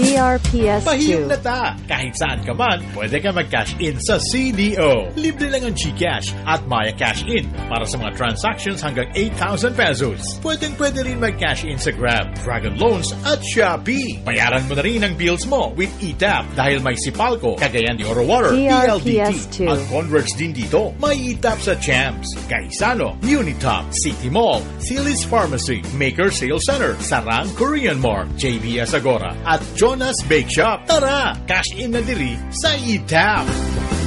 DRPS2. Pahiyong na ta! Kahit saan ka man, pwede ka mag-cash in sa CDO. Libre lang ang GCash at Maya Cash In para sa mga transactions hanggang 8,000 pesos. Pwedeng pwede rin mag-cash in sa Grab, Dragon Loans at Shopee. Bayaran mo na rin ang bills mo with eTap dahil may Sipalco, Cagayan de Oro Water, DRPS2. PLDT at Converge din dito. May eTap sa Champs, Gaisano, Unitop, City Mall, Silis Pharmacy, Maker Sales Center, Sarang Korean Mart, JBS Agora at Jonas Bake Shop. Tara! Cash in na diri sa eTap!